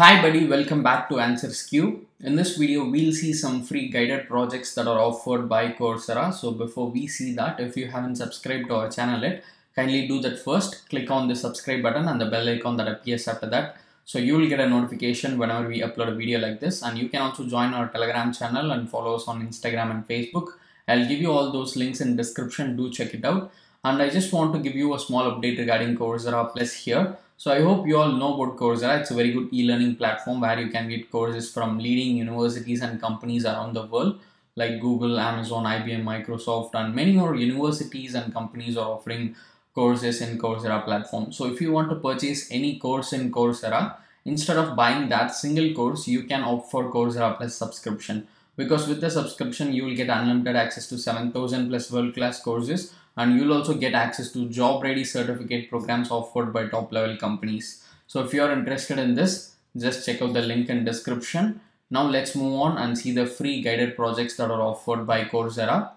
Hi buddy, welcome back to Answers Q. In this video, we'll see some free guided projects that are offered by Coursera. So before we see that, if you haven't subscribed to our channel yet, kindly do that first. Click on the subscribe button and the bell icon that appears after that. So you will get a notification whenever we upload a video like this. And you can also join our Telegram channel and follow us on Instagram and Facebook. I'll give you all those links in description. Do check it out. And I just want to give you a small update regarding Coursera Plus here. So I hope you all know about Coursera. It's a very good e-learning platform where you can get courses from leading universities and companies around the world like Google, Amazon, IBM, Microsoft and many more universities and companies are offering courses in Coursera platform. So if you want to purchase any course in Coursera, instead of buying that single course, you can opt for Coursera Plus subscription because with the subscription you will get unlimited access to 7000 plus world-class courses and you'll also get access to job ready certificate programs offered by top level companies. So if you're interested in this just check out the link in description. Now let's move on and see the free guided projects that are offered by coursera.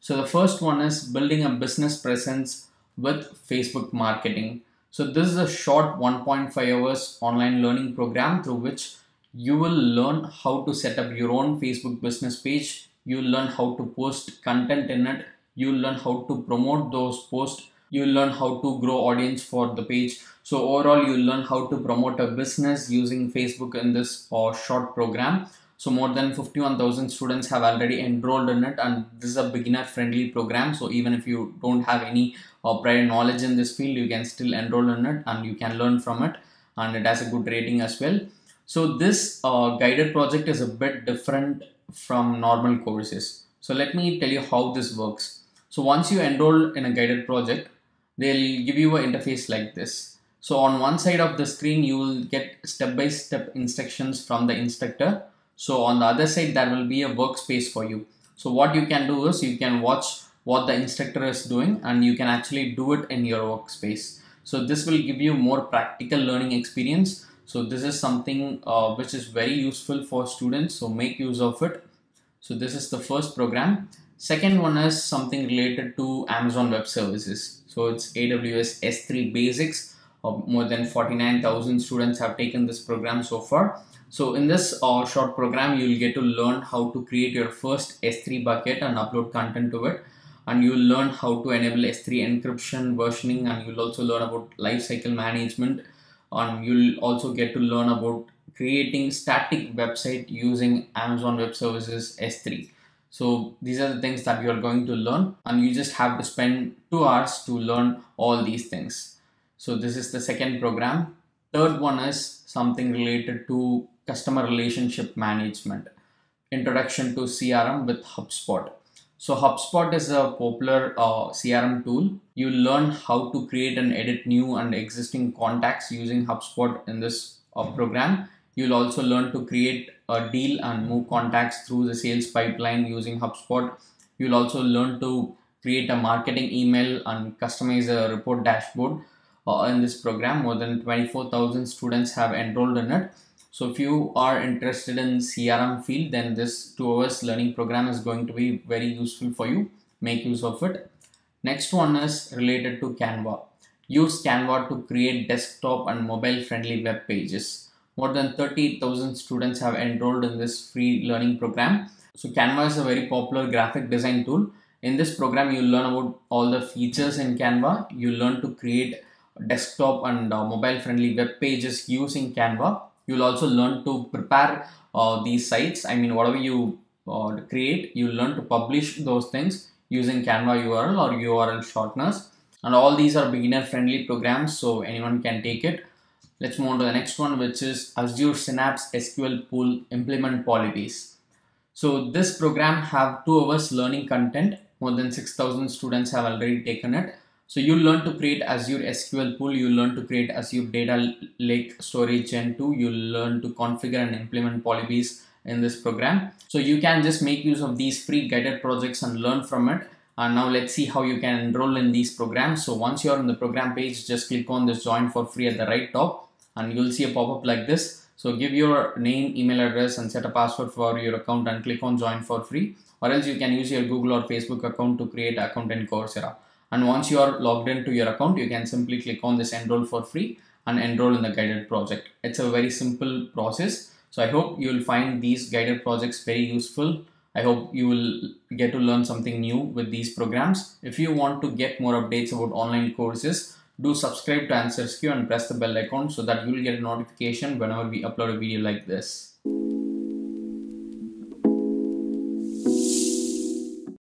So the first one is building a business presence with facebook marketing. So this is a short 1.5 hours online learning program through which you will learn how to set up your own facebook business page. You'll learn how to post content in it you'll learn how to promote those posts. You'll learn how to grow audience for the page. So overall you'll learn how to promote a business using facebook in this uh, short program. So more than 51000 students have already enrolled in it and this is a beginner friendly program. So even if you don't have any uh, prior knowledge in this field you can still enroll in it and you can learn from it and it has a good rating as well. So this uh, guided project is a bit different from normal courses. So let me tell you how this works so once you enroll in a guided project, they'll give you an interface like this. So on one side of the screen, you will get step-by-step -step instructions from the instructor. So on the other side, there will be a workspace for you. So what you can do is you can watch what the instructor is doing and you can actually do it in your workspace. So this will give you more practical learning experience. So this is something uh, which is very useful for students. So make use of it. So this is the first program. Second one is something related to Amazon Web Services. So it's AWS S3 Basics. Uh, more than 49,000 students have taken this program so far. So in this uh, short program, you'll get to learn how to create your first S3 bucket and upload content to it. And you'll learn how to enable S3 encryption, versioning, and you'll also learn about lifecycle management. And you'll also get to learn about creating static website using Amazon Web Services S3. So these are the things that you are going to learn and you just have to spend two hours to learn all these things. So this is the second program. Third one is something related to customer relationship management. Introduction to CRM with HubSpot. So HubSpot is a popular uh, CRM tool. You learn how to create and edit new and existing contacts using HubSpot in this uh, program You'll also learn to create a deal and move contacts through the sales pipeline using HubSpot. You'll also learn to create a marketing email and customize a report dashboard uh, in this program. More than 24,000 students have enrolled in it. So if you are interested in CRM field, then this two hours learning program is going to be very useful for you. Make use of it. Next one is related to Canva. Use Canva to create desktop and mobile friendly web pages. More than 30,000 students have enrolled in this free learning program. So Canva is a very popular graphic design tool. In this program, you'll learn about all the features in Canva. You'll learn to create desktop and uh, mobile friendly web pages using Canva. You'll also learn to prepare uh, these sites. I mean, whatever you uh, create, you learn to publish those things using Canva URL or URL shorteners. And all these are beginner friendly programs, so anyone can take it. Let's move on to the next one, which is Azure Synapse SQL Pool Implement Policies. So this program have two hours learning content. More than 6,000 students have already taken it. So you learn to create Azure SQL Pool. You learn to create Azure Data Lake Storage Gen 2. You learn to configure and implement policies in this program. So you can just make use of these free guided projects and learn from it. And now let's see how you can enroll in these programs. So once you're on the program page, just click on this join for free at the right top and you'll see a pop-up like this. So give your name, email address and set a password for your account and click on join for free or else you can use your Google or Facebook account to create account in Coursera. And once you are logged into your account, you can simply click on this enroll for free and enroll in the guided project. It's a very simple process. So I hope you will find these guided projects very useful. I hope you will get to learn something new with these programs. If you want to get more updates about online courses, do subscribe to AnswersQ and press the bell icon so that you will get a notification whenever we upload a video like this.